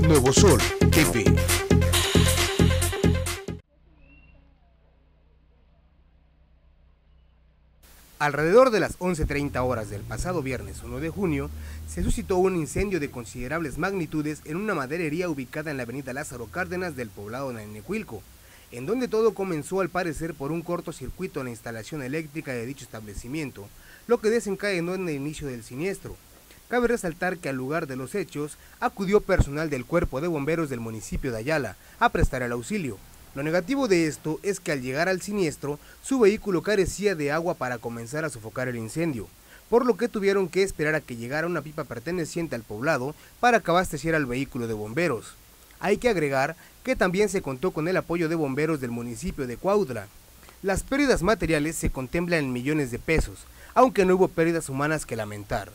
Nuevo Sol TV. Alrededor de las 11.30 horas del pasado viernes 1 de junio, se suscitó un incendio de considerables magnitudes en una maderería ubicada en la avenida Lázaro Cárdenas del poblado de Nanecuilco, en donde todo comenzó al parecer por un cortocircuito en la instalación eléctrica de dicho establecimiento, lo que desencadenó en el inicio del siniestro. Cabe resaltar que al lugar de los hechos acudió personal del cuerpo de bomberos del municipio de Ayala a prestar el auxilio. Lo negativo de esto es que al llegar al siniestro, su vehículo carecía de agua para comenzar a sofocar el incendio, por lo que tuvieron que esperar a que llegara una pipa perteneciente al poblado para que abasteciera el vehículo de bomberos. Hay que agregar que también se contó con el apoyo de bomberos del municipio de Cuautla. Las pérdidas materiales se contemplan en millones de pesos, aunque no hubo pérdidas humanas que lamentar.